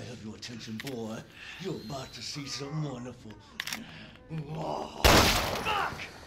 have your attention, boy. You're about to see something wonderful. I've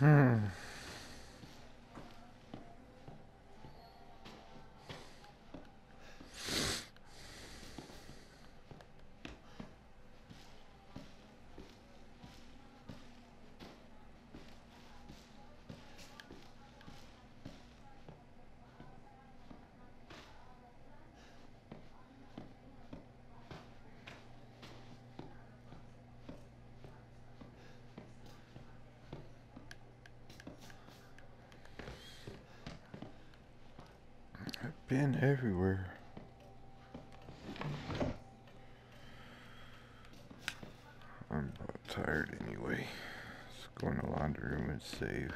Hmm. Been everywhere. I'm tired anyway. Let's go in the laundry room and save.